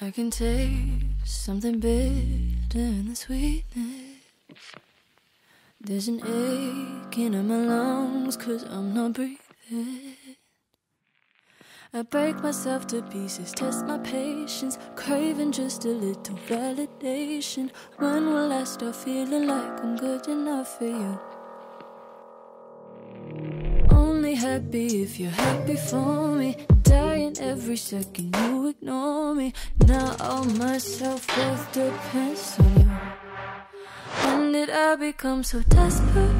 I can taste something bitter in the sweetness. There's an ache in my lungs cause I'm not breathing. I break myself to pieces, test my patience, craving just a little validation. When will I start feeling like I'm good enough for you? Only happy if you're happy for me. Every second you ignore me. Now all my self worth depends on you. When did I become so desperate?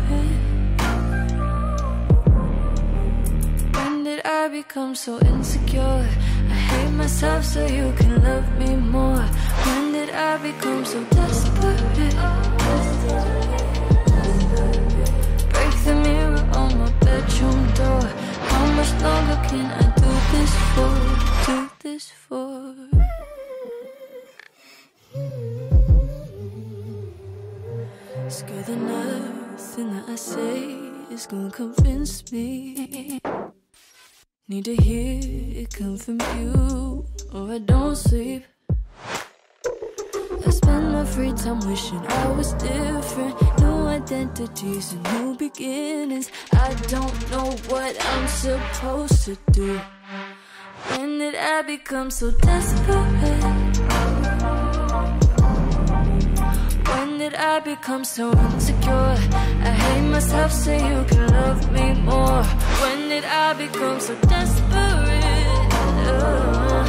When did I become so insecure? I hate myself so you can love me more. When did I become so desperate? Break the mirror on my bedroom door. How much longer can I this for? Scared that nothing that I say is gonna convince me. Need to hear it come from you, or I don't sleep. I spend my free time wishing I was different. New identities and new beginnings. I don't know what I'm supposed to do. Did I become so desperate? When did I become so insecure? I hate myself so you can love me more. When did I become so desperate? Uh,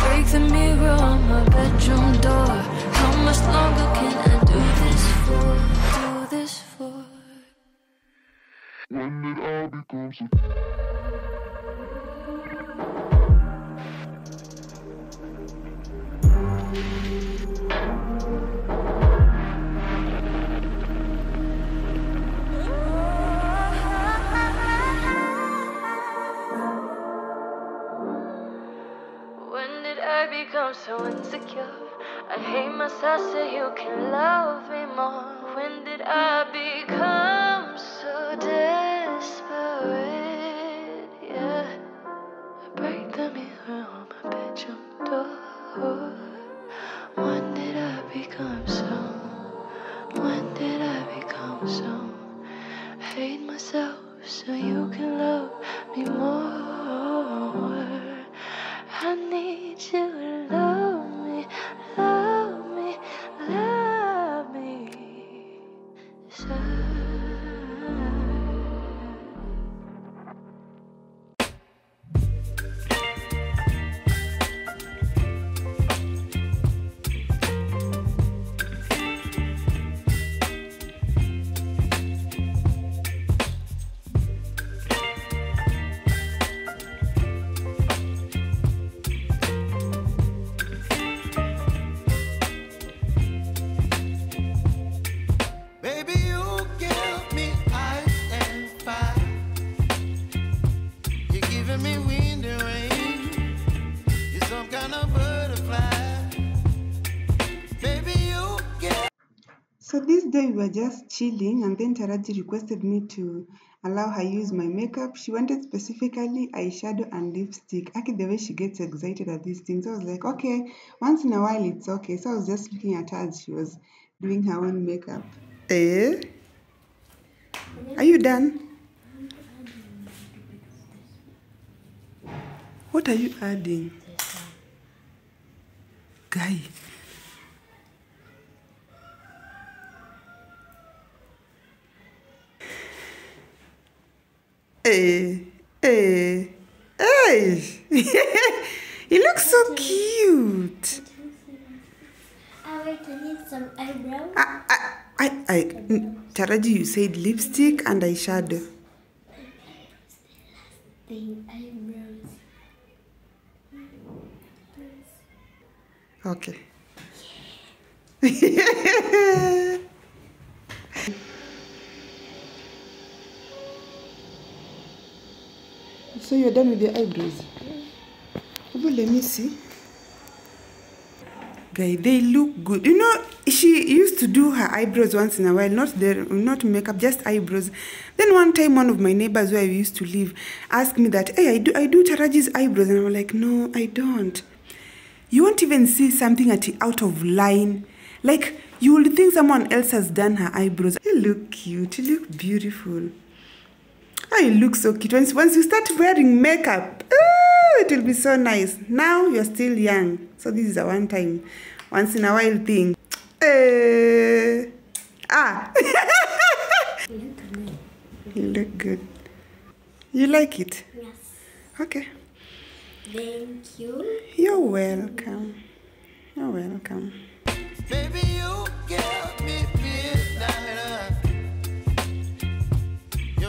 break the mirror on my bedroom door. Were just chilling and then Taraji requested me to allow her use my makeup. She wanted specifically eyeshadow and lipstick. Aki, the way she gets excited at these things, I was like, okay, once in a while it's okay. So I was just looking at her as she was doing her own makeup. Eh? Are you done? What are you adding? Guy. Eh, eh, eh. Hey, hey, hey! you look so cute. I wait, I need some eyebrows. I, I, I, I, Taraji, you said lipstick and eyeshadow. The eyebrows. so you're done with your eyebrows? Well, let me see. Guy, they look good. You know, she used to do her eyebrows once in a while, not the not makeup, just eyebrows. Then one time, one of my neighbors where I used to live asked me that, "Hey, I do I do Taraji's eyebrows," and I'm like, "No, I don't." You won't even see something at out of line. Like you will think someone else has done her eyebrows. You look cute. You look beautiful. Oh, you look so cute. Once, once you start wearing makeup, oh, it will be so nice. Now you're still young. So this is a one time, once in a while thing. Eh, ah, you look good. You like it? Yes. Okay. Thank you. You're welcome. You're welcome. Baby, you give me midnight. You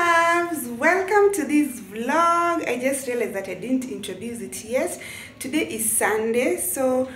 Loves, welcome to this vlog. I just realized that I didn't introduce it yet. Today is Sunday, so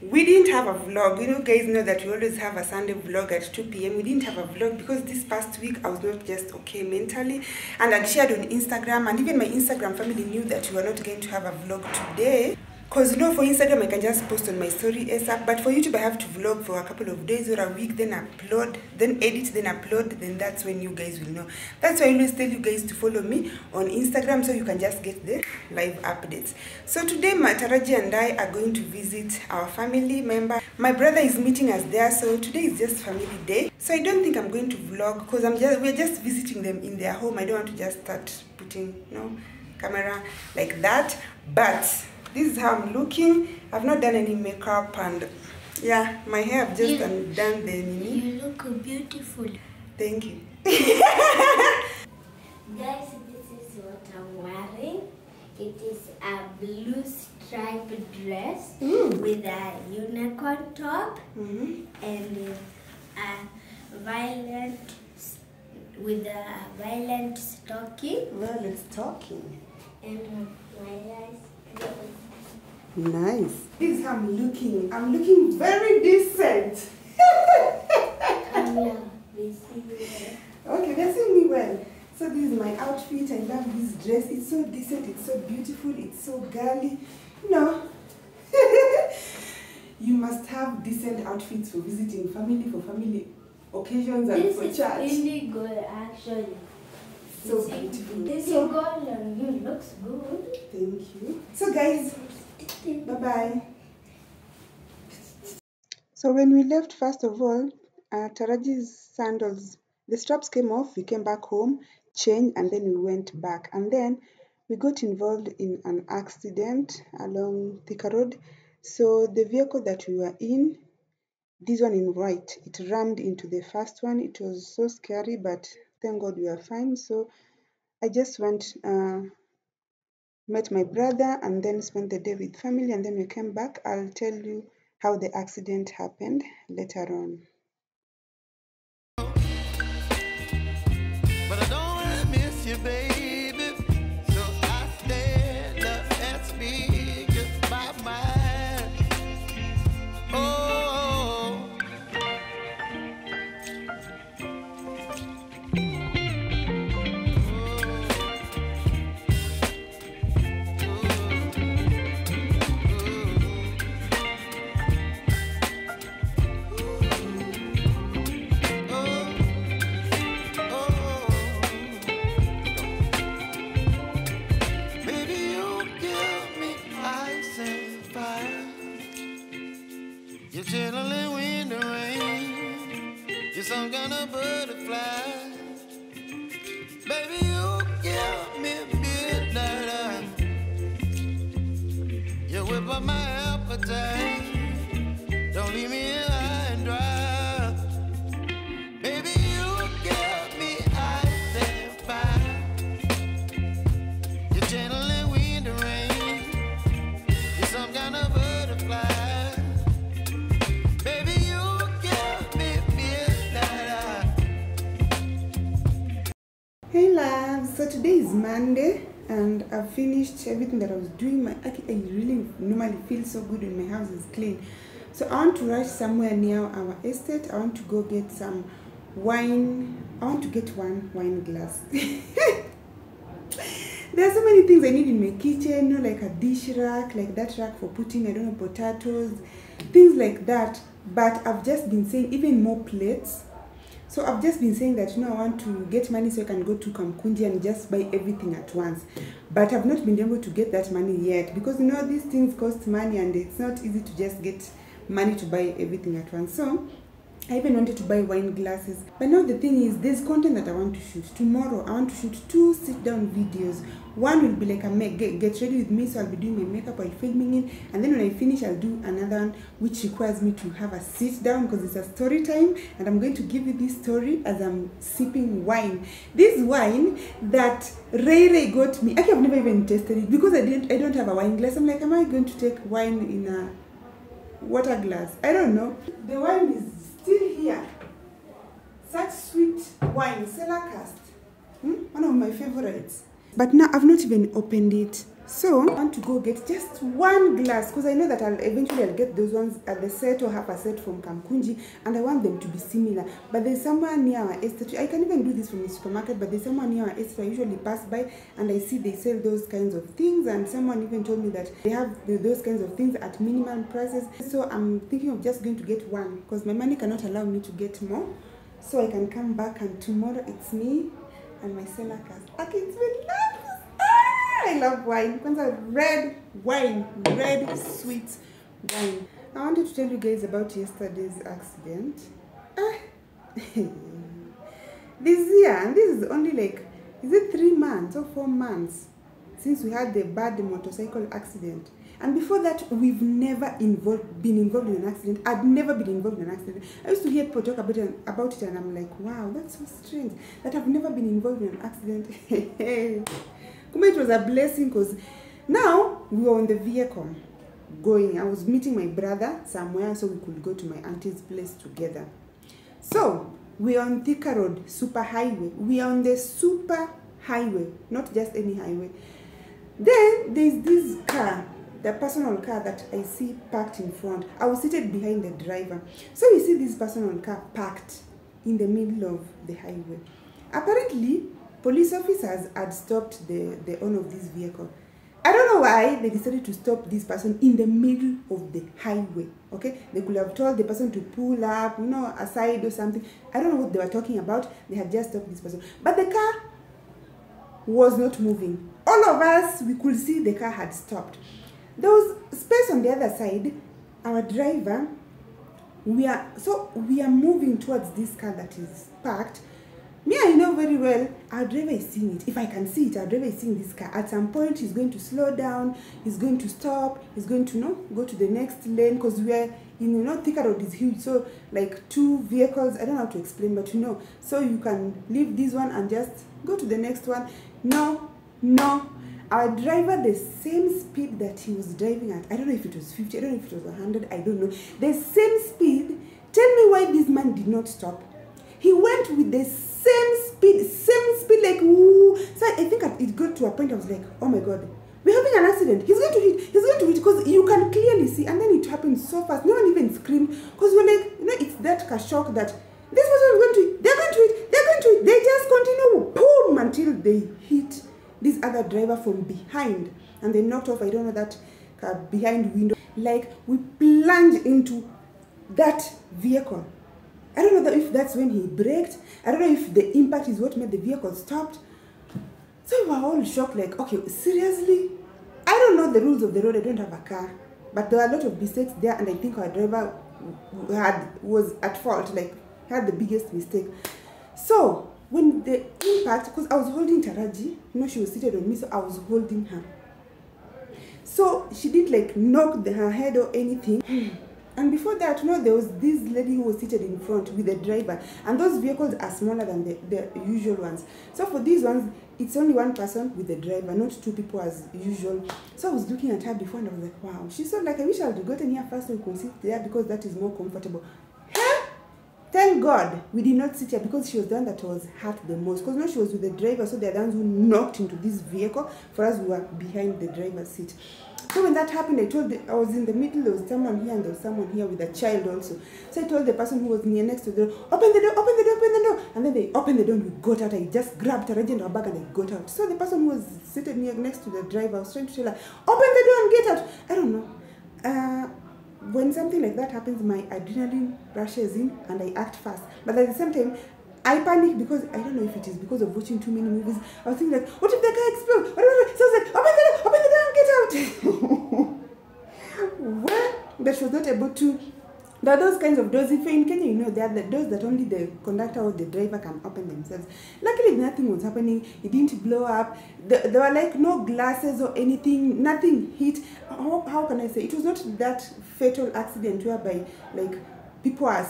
we didn't have a vlog. You know, guys know that we always have a Sunday vlog at 2 p.m. We didn't have a vlog because this past week I was not just okay mentally, and I'd shared on Instagram, and even my Instagram family knew that we were not going to have a vlog today. Cause you know for Instagram I can just post on my story ASAP, but for YouTube I have to vlog for a couple of days or a week, then upload, then edit, then upload, then that's when you guys will know. That's why I always tell you guys to follow me on Instagram so you can just get the live updates. So today Mataraji and I are going to visit our family member. My brother is meeting us there, so today is just family day. So I don't think I'm going to vlog because I'm just we're just visiting them in their home. I don't want to just start putting you know camera like that. But this is how I'm looking. I've not done any makeup and yeah, my hair I've just You- done, done the nini. You look beautiful. Thank you. Guys, this is what I'm wearing. It is a blue striped dress Mm. with a unicorn top hmm and a violet with a violet stocking Well, it's talking. and my eyes closed. Nice. This is how I'm looking. I'm looking very decent. Come here, we see you there. Okay, they're seeing me well. So this is my outfit. I love this dress. It's so decent. It's so beautiful. It's so girly. No. you must have decent outfits for visiting family, for family occasions, and This for is really good actually. So beautiful. This So- is gold and you looks good. Thank you. So guys, bye bye. So when we left, first of all, uh, Taraji's sandals, the straps came off. We came back home, changed, and then we went back. And then we got involved in an accident along Thika Road. So the vehicle that we were in, this one in white, it rammed into the first one. It was so scary, but thank God we were fine. So I just went. Uh, met my brother and then spent the day with family and then we came back. I'll tell you how the accident happened later on finished everything that I was doing. My I really normally feel so good when my house is clean. So I want to rush somewhere near our estate. I want to go get some wine. I want to get one wine glass. there are so many things I need in my kitchen, you know, like a dish rack, like that rack for putting, I don't know, potatoes, things like that. But I've just been saying even more plates. So I've just been saying that you know I want to get money so I can go to Kamkunji and just buy everything at once. But I've not been able to get that money yet because you know these things cost money and it's not easy to just get money to buy everything at once. So I even wanted to buy wine glasses. But now the thing is, there's content that I want to shoot. Tomorrow, I want to shoot two sit down videos. One will be like a make, get, get ready with me, so I'll be doing my makeup while filming it. And then when I finish, I'll do another one which requires me to have a sit down because it's a story time. And I'm going to give you this story as I'm sipping wine. This wine that Ray Ray got me. Actually, I've never even tasted it because I didn't. I don't have a wine glass. I'm like, am I going to take wine in a water glass? I don't know. The wine is still here. Such sweet wine, Cellar Cask. Hmm? One of my favorites. But now I've not even opened it. So I want to go get just one glass because I know that I'll eventually I'll get those ones at the set or half a set from Kamkunji and I want them to be similar. But there's somewhere near our estate. I can even do this from the supermarket, but there's somewhere near our estate I usually pass by and I see they sell those kinds of things and someone even told me that they have those kinds of things at minimum prices. So I'm thinking of just going to get one because my money cannot allow me to get more. So I can come back and tomorrow it's me and my cast. Okay, it's. Ah, I love wine. Kwanza red wine, red sweet wine. I wanted to tell you guys about yesterday's accident. Ah. this year, and this is only like, is it three months or four months since we had the bad motorcycle accident? And before that, we've never involved, been involved in an accident. I'd never been involved in an accident. I used to hear people talk about it, about it, and I'm like, wow, that's so strange that I've never been involved in an accident. Kumbe it was a blessing because now we were on the vehicle going. I was meeting my brother somewhere so we could go to my auntie's place together. So we're on Thika Road, super highway. We are on the super highway, not just any highway. Then there's this car, the personal car that I see parked in front. I was seated behind the driver. So you see this personal car parked in the middle of the highway. Apparently, police officers had stopped the, the owner of this vehicle. I don't know why they decided to stop this person in the middle of the highway. Okay, they could have told the person to pull up, you know, aside or something. I don't know what they were talking about. They had just stopped this person, but the car was not moving. All of us, we could see the car had stopped. There was space on the other side. Our driver, we are so we are moving towards this car that is parked. Me, I know very well our driver is seeing it. If I can see it, our driver is seeing this car. At some point, he's going to slow down. He's going to stop. He's going to you know, go to the next lane because we are in you know Thika Road is huge. So like two vehicles. I don't know how to explain, but you know. So you can leave this one and just go to the next one. No, no. Our driver, the same speed that he was driving at, I don't know if it was 50, I don't know if it was 100, I don't know. The same speed. Tell me why this man did not stop. He went with the same speed, same speed, like woo. So I think it got to a point I was like, oh my god, we're having an accident. He's going to hit. He's going to hit because you can clearly see. And then it happened so fast. No one even screamed because we're like, you know, it's that shock that this person is going to hit. They're going to hit. They're going to hit. They just continue boom until they hit this other driver from behind and they knocked off. I don't know that car behind window. Like we plunged into that vehicle. I don't know if that's when he braked. I don't know if the impact is what made the vehicle stopped. So we were all shocked, like, okay, seriously? I don't know the rules of the road. I don't have a car, but there were a lot of mistakes there, and I think our driver had was at fault, like had the biggest mistake. So when the impact, because I was holding Taraji, you know, she was seated on me, so I was holding her. So she didn't like knock the, her head or anything. And before that, you know, there was this lady who was seated in front with the driver, and those vehicles are smaller than the, the usual ones. So for these ones, it's only one person with the driver, not two people as usual. So I was looking at her before, and I was like, wow. She said, like, I wish I would gotten here first could sit there because that is more comfortable. Thank God we did not sit here because she was the one that was hurt the most. Because now she was with the driver, so they're the ones who knocked into this vehicle. For us, we were behind the driver's seat. So when that happened, I told the, I was in the middle, there was someone here and there was someone here with a child also. So I told the person who was near next to the door, open the door, open the door, open the door. And then they opened the door and we got out. I just grabbed Taraji and her bag and I got out. So the person who was seated near next to the driver I was trying to tell her, open the door and get out. I don't know. Uh, when something like that happens, my adrenaline rushes in and I act fast. But at the same time, I panic because I don't know if it is because of watching too many movies. I was thinking like, what if the guy explodes? So oh oh I was like, open the door, open the door get out. well, but she was not able to. There are those kinds of doors. If you're in Kenya, you know, they are the doors that only the conductor or the driver can open themselves. Luckily, nothing was happening. It didn't blow up. There, there were like no glasses or anything. Nothing hit. How, how can I say? It was not that fatal accident whereby like people are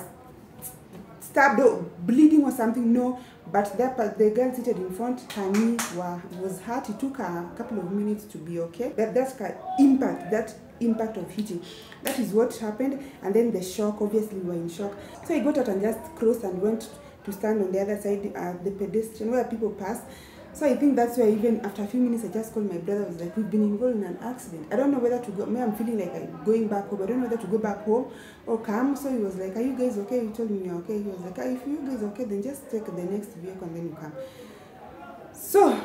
stabbed or bleeding or something. No, but that the girl seated in front, her knee wa- was hurt. It took a couple of minutes to be okay. That that's impact. That impact of hitting. That is what happened, and then the shock. Obviously, we were in shock. So I got out and just crossed and went to stand on the other side, uh, the pedestrian where people pass. So I think that's why even after a few minutes, I just called my brother. I was like, "We've been involved in an accident. I don't know whether to go. I'm feeling like I'm going back home. I don't know whether to go back home or come." So he was like, "Are you guys okay?" He told me, "You're okay." He was like, "Ah, "If you guys okay, then just take the next vehicle and then you come." So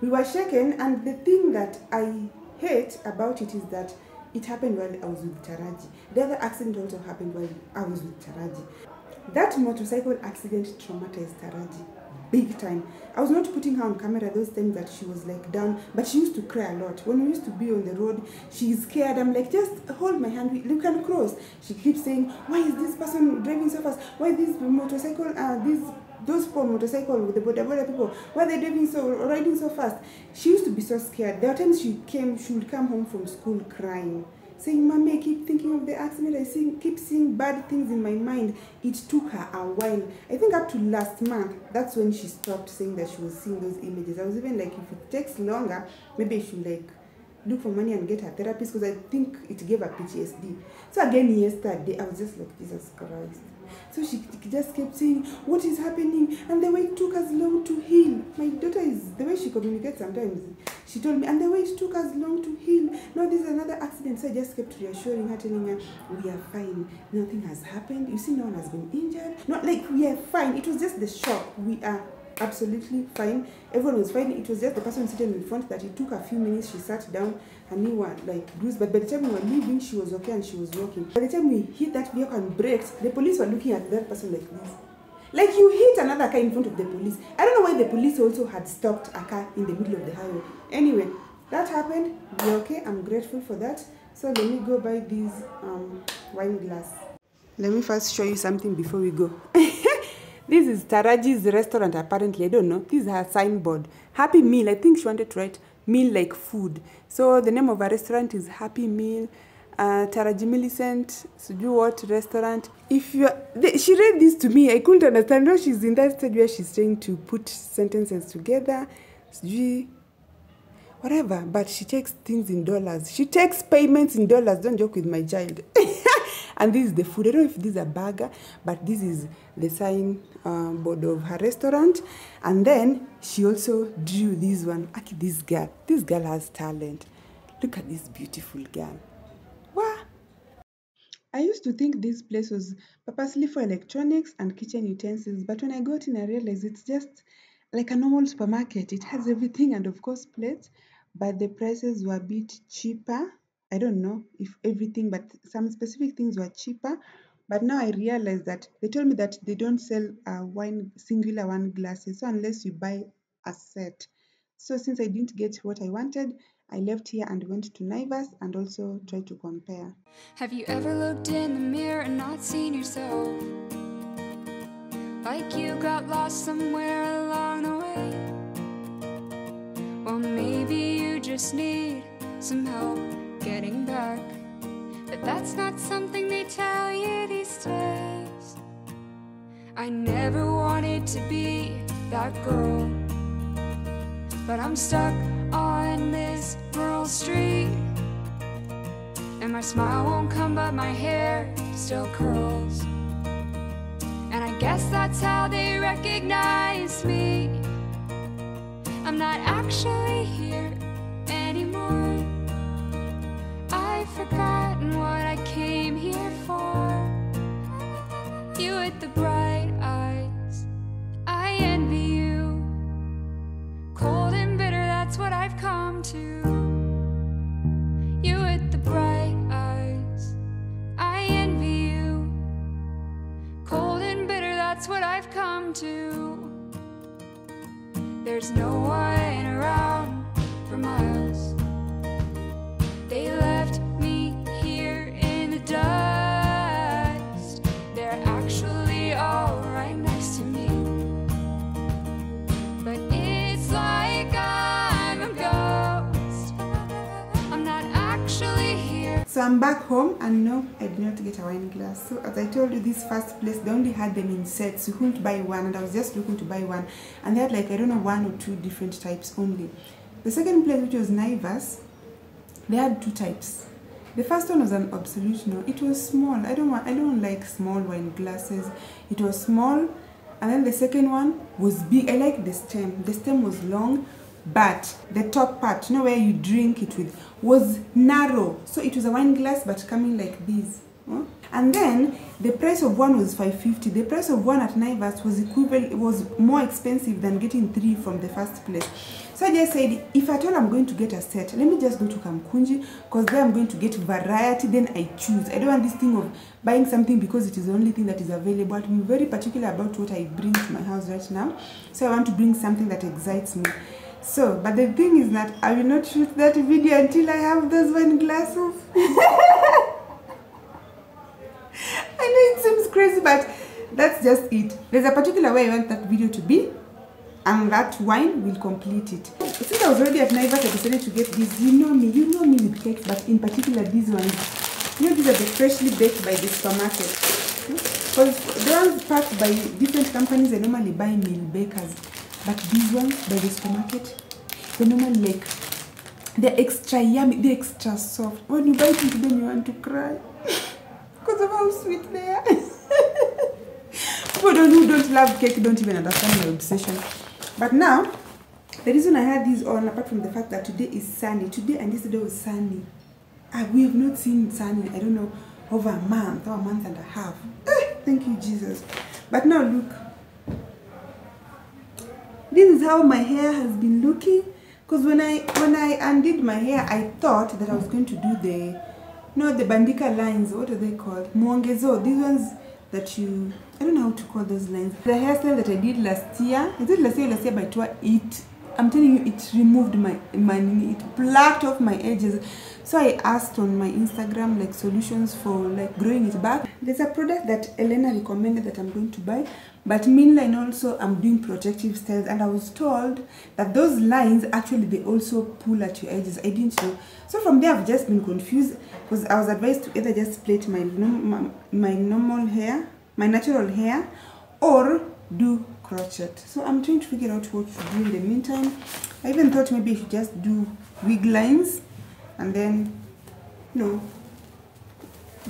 we were shaken, and the thing that I hate about it is that it happened while I was with Taraji. The other accident also happened while I was with Taraji. That motorcycle accident traumatized Taraji big time. I was not putting her on camera those times that she was like down, but she used to cry a lot. When we used to be on the road, she's scared. I'm like, just hold my hand, we can cross. She keeps saying, Why is this person driving so fast? Why this motorcycle, uh, this those poor motorcycle with the boda boda people, why they driving so riding so fast? She used to be so scared. There were times she came, she would come home from school crying saying, Mommy, I keep thinking of the accident. I see, keep seeing bad things in my mind. It took her a while. I think up to last month, that's when she stopped saying that she was seeing those images. I was even like, if it takes longer, maybe I should like look for money and get her therapist because I think it gave her PTSD. So again, yesterday, I was just like, Jesus Christ. So she just kept saying, What is happening? And the way it took us long to heal. My daughter is the way she communicates sometimes. She told me, and the way it took us long to heal. No, this is another accident. So I just kept reassuring her, telling her, We are fine. Nothing has happened. You see, no one has been injured. Not like we are fine. It was just the shock. We are absolutely fine. Everyone was fine. It was just the person sitting in front that it took a few minutes. She sat down. Her knee were like bruised. But by the time we were leaving, she was okay and she was walking. By the time we hit that vehicle and braked, the police were looking at that person like this. Like you hit another car in front of the police. I don't know why the police also had stopped a car in the middle of the highway. Anyway, that happened. We're okay. I'm grateful for that. So let me go buy these um, wine glass. Let me first show you something before we go. this is Taraji's restaurant, apparently. I don't know. This is her signboard. Happy Meal. I think she wanted to write meal like food. So the name of her restaurant is Happy Meal. Uh, Taraji Millicent, sijui what restaurant. If you she read this to me, I couldn't understand. Now she's in that stage where she's trying to put sentences together. Sijui whatever, but she takes things in dollars. She takes payments in dollars. Don't joke with my child. and this is the food. I don't know if this is a burger, but this is the sign uh, board of her restaurant. And then she also drew this one. Aki, this girl. This girl has talent. Look at this beautiful girl. Wow. I used to think this place was purposely for electronics and kitchen utensils, but when I got in, I realized it's just like a normal supermarket. It has everything and, of course, plates, but the prices were a bit cheaper. I don't know if everything, but some specific things were cheaper. But now I realize that they told me that they don't sell uh, wine singular wine glasses, so unless you buy a set. So since I didn't get what I wanted, I left here and went to Naivas and also tried to compare. Have you ever looked in the mirror and not seen yourself? Like you got lost somewhere along the way? Well, maybe you just need some help getting back. But that's not something they tell you these days. I never wanted to be that girl. But I'm stuck on this rural street. And my smile won't come, but my hair still curls. And I Guess that's how they recognize me. I'm not actually here forgotten what I came here for. You with the bright home and no, I did not get a wine glass. So as I told you, this first place, they only had them in sets. You couldn't buy one and I was just looking to buy one. And they had like, I don't know, one or two different types only. The second place, which was Naivas, they had two types. The first one was an absolute no. It was small. I don't want I don't like small wine glasses. It was small. And then the second one was big. I like the stem. The stem was long, but the top part, you know where you drink it with, was narrow. So it was a wine glass but coming like this. And then the price of one was 550. The price of one at Naivas was equivalent it was more expensive than getting three from the first place. So I just said, if at all I'm going to get a set, let me just go to Kamkunji because there I'm going to get variety. Then I choose. I don't want this thing of buying something because it is the only thing that is available. I'm very particular about what I bring to my house right now. So I want to bring something that excites me. So, but the thing is that I will not shoot that video until I have those wine glasses. I know it seems crazy, but that's just it. There's a particular way I want that video to be, and that wine will complete it. Since I was already at Naivas, I decided to get these. You know me, you know me with cakes, but in particular these ones. You know, these are the freshly baked by the supermarket. Because the ones packed by different companies, I normally buy meal bakers. But these ones by the supermarket, they normally like, they're extra yummy, they're extra soft. When you bite into them, you want to cry. Because of how sweet they are. People who don't love cake don't even understand my obsession. But now, the reason I had these on, apart from the fact that today is sunny, today and yesterday was sunny. Ah, we have not seen sunny, I don't know, over a month or a month and a half. Eh, thank you, Jesus. But now look. This is how my hair has been looking. Because when I when I undid my hair, I thought that I was going to do the no the bandika lines. What are they called? Muongezo. These ones that you I don't know how to call those lines. The hairstyle that I did last year. Is it last year? Last year by tour it. I'm telling you, it removed my my it plucked off my edges. So I asked on my Instagram like solutions for like growing it back. There's a product that Elena recommended that I'm going to buy, but meanwhile also I'm doing protective styles and I was told that those lines actually they also pull at your edges. I didn't know. So from there I've just been confused because I was advised to either just plait my my, my normal hair, my natural hair, or do crochet. So I'm trying to figure out what to do in the meantime. I even thought maybe I should just do wig lines and then you know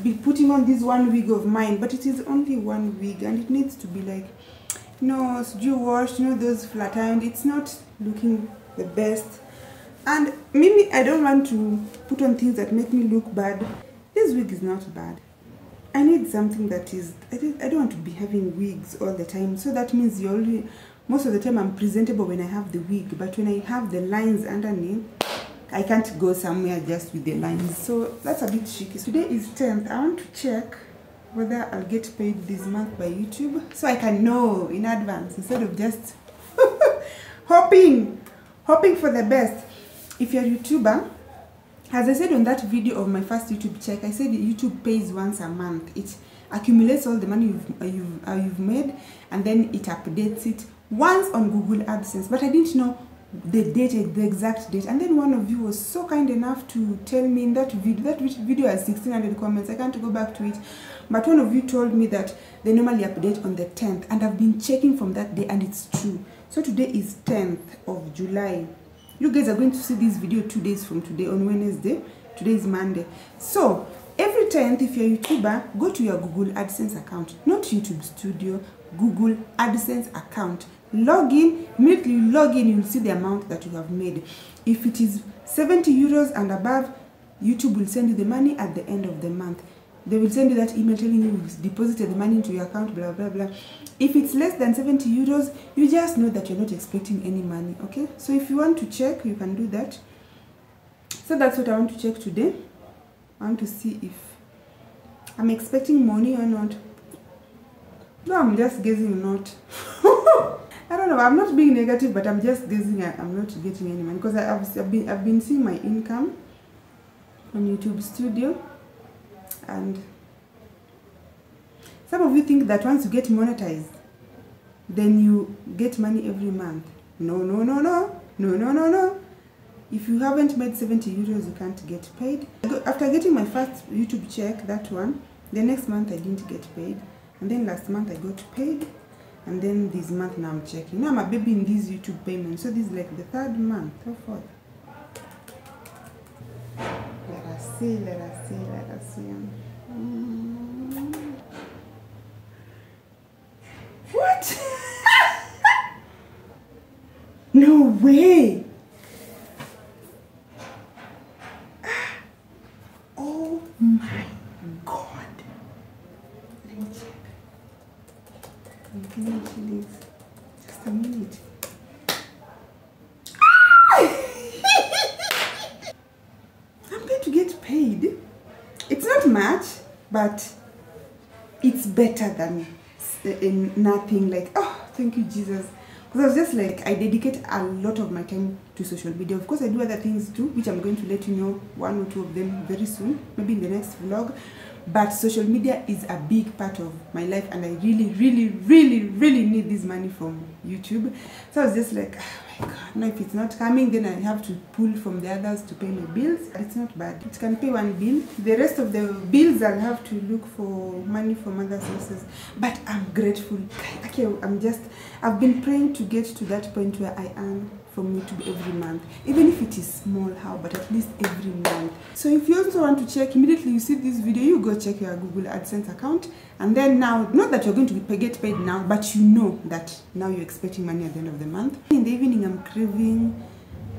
be putting on this one wig of mine but it is only one wig and it needs to be like you know you washed you know those flat ironed it's not looking the best. And maybe i don't want to put on things that make me look bad. This wig is not bad. I need something that is i I don't want to be having wigs all the time. So that means you only most of the time i'm presentable when i have the wig but when i have the lines underneath I can't go somewhere just with the lines. So that's a bit tricky. Today is 10th. I want to check whether I'll get paid this month by YouTube so I can know in advance instead of just hoping, hoping for the best. If you're a YouTuber, as I said on that video of my first YouTube check, I said YouTube pays once a month. It accumulates all the money you've, uh, you've, uh, you've made and then it updates it once on Google AdSense. But I didn't know the date, the exact date. And then one of you was so kind enough to tell me in that video, that vid- video has 1600 comments, I can't go back to it. But one of you told me that they normally update on the 10th, and I've been checking from that day, and it's true. So today is 10th of July. You guys are going to see this video two days from today on Wednesday. Today is Monday. So every 10th, if you're a YouTuber, go to your Google AdSense account, not YouTube Studio, Google AdSense account. Log in, immediately you log in, you'll see the amount that you have made. If it is 70 euros and above, YouTube will send you the money at the end of the month. They will send you that email telling you you've deposited the money into your account, blah, blah, blah. If it's less than 70 euros, you just know that you're not expecting any money, okay? So if you want to check, you can do that. So that's what I want to check today. I want to see if I'm expecting money or not. No, I'm just guessing not. I don't know. I'm not being negative, but I'm just guessing I- I'm not getting any money because I've, I've been I've been seeing my income on YouTube Studio, and some of you think that once you get monetized, then you get money every month. No, no, no, no, no, no, no, no. If you haven't made 70 euros, you can't get paid. After getting my first YouTube check, that one, the next month I didn't get paid. And then last month I got paid. And then this month now I'm checking. Now I'm a baby in this YouTube payment, So this is like the third month, so forth. Let us see, let us see, let us see. Mm. What? no way! Oh my god. Let me check. Give me please. Just a minute. I'm going to get paid. It's not much, but it's better than eh, in nothing. Like, oh, thank you, Jesus. Because I was just like, I dedicate a lot of my time to social media. Of course, I do other things too, which I'm going to let you know one or two of them very soon, maybe in the next vlog. But social media is a big part of my life, and I really, really, really, really need this money from YouTube. So I was just like, oh my God, now if it's not coming, then I have to pull from the others to pay my bills. It's not bad. It can pay one bill. The rest of the bills, I'll have to look for money from other sources. But I'm grateful. Okay, I'm just, I've been praying to get to that point where I earn from YouTube every month. Even if it is small, how, but at least every month. So if you also want to check, immediately you see this video, you go check your Google AdSense account. And then now, not that you're going to get paid now, but you know that now you're expecting money at the end of the month. In the evening, I'm craving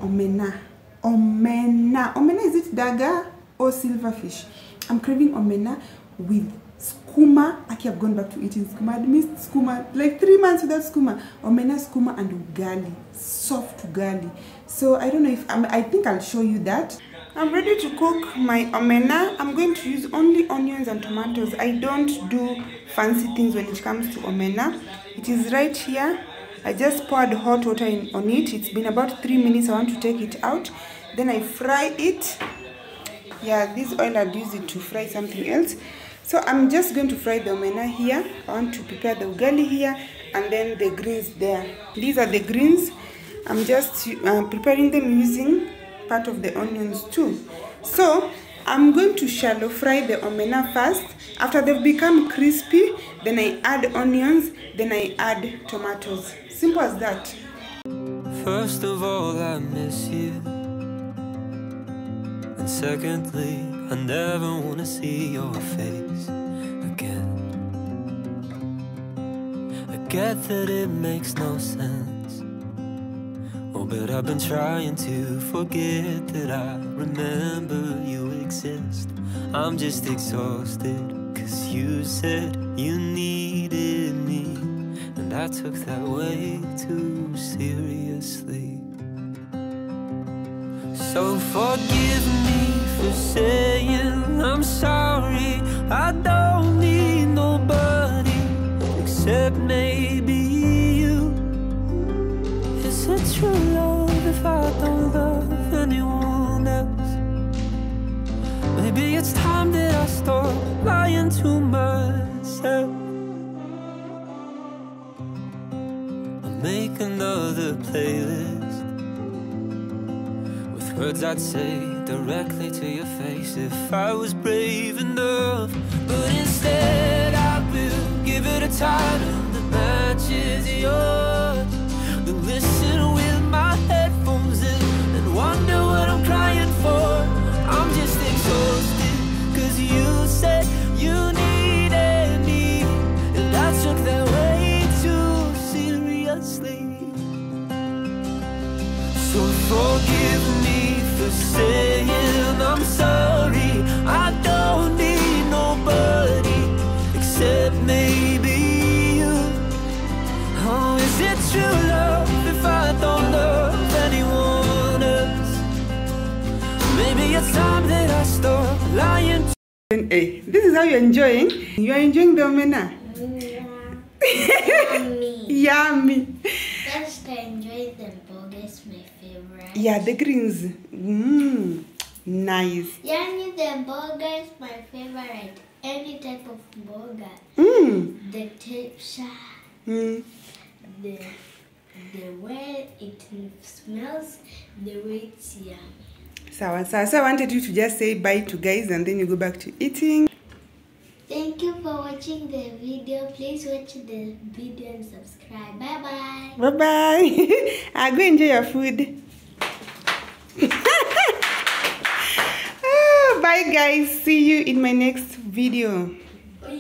omena. Omena. Omena, is it dagaa or silverfish? I'm craving omena with skuma. I've gone back to eating skuma. I'd missed skuma like three months without skuma. Omena, skuma, and ugali. Soft ugali. So I don't know if I'm, I think I'll show you that. I'm ready to cook my omena. I'm going to use only onions and tomatoes. I don't do fancy things when it comes to omena. It is right here. I just poured hot water in, on it. It's been about three minutes. I want to take it out. Then I fry it. Yeah, this oil I'd use it to fry something else. So I'm just going to fry the omena here. I want to prepare the ugali here and then the greens there. These are the greens. I'm just uh, preparing them using part of the onions too. So I'm going to shallow fry the omena first. After they've become crispy, then I add onions, then I add tomatoes. Simple as that. First of all, I miss you. And secondly, I never wanna see your face again. I get that it makes no sense. Oh, but I've been trying to forget that I remember you exist. I'm just exhausted, cause you said you needed me. I took that way too seriously. So forgive me for saying I'm sorry. I don't need nobody except maybe you. Is it true love if I don't love anyone else? Maybe it's time that I stop lying to myself. Make another playlist with words I'd say directly to your face if I was brave enough. But instead, I will give it a title that matches yours. Then listen with my headphones in and wonder what I'm crying for. I'm just exhausted, cause you Forgive me for saying I'm sorry I don't need nobody Except maybe you Oh, is it true love if I don't love anyone else? Maybe it's time that I stop lying to Hey, this is how you're enjoying? You're enjoying the omena? Yummy. Yummy. Enjoy them. Yeah, the greens. Mmm. Nice. Yummy, the burger is my favorite. Any type of burger. Mmm. The texture, Mm. the the way it smells, the way it's yummy. Sawa, sawa. So I wanted you to just say bye to guys and then you go back to eating. Thank you for watching the video. Please watch the video and subscribe. Bye bye. Bye bye. I go enjoy your food. Ah, bye guys. See you in my next video.